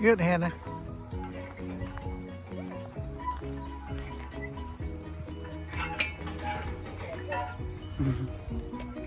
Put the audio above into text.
Good, Hannah. Mhm.